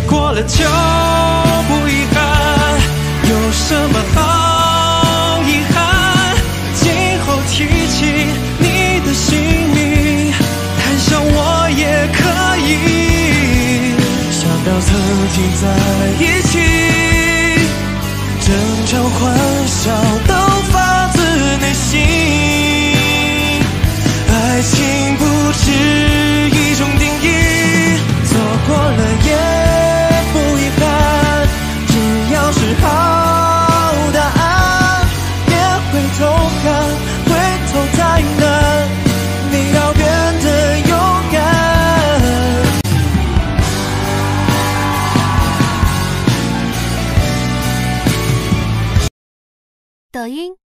过了就不遗憾，有什么好遗憾？今后提起你的姓名，谈笑我也可以。想到曾经在一起，争吵欢笑都发自内心，爱情不止抖音。